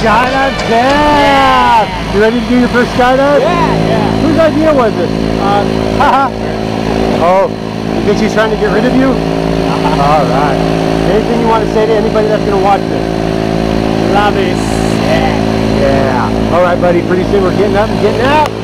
skydive down. You ready to do your first skydive? Yeah, yeah. Whose idea was it? Um, Haha. oh, you think she's trying to get rid of you? All right. Anything you want to say to anybody that's going to watch this? love is yeah. Yeah. All right, buddy. Pretty soon we're getting up and getting out.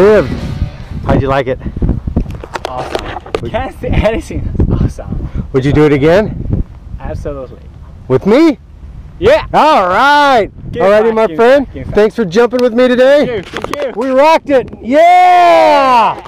Lived. How'd you like it? Awesome. Can't say anything. Awesome. Would you do it again? Absolutely. With me? Yeah. All right. Give Alrighty, my give friend. give. Thanks for jumping with me today. Thank you. Thank you. We rocked it. Yeah.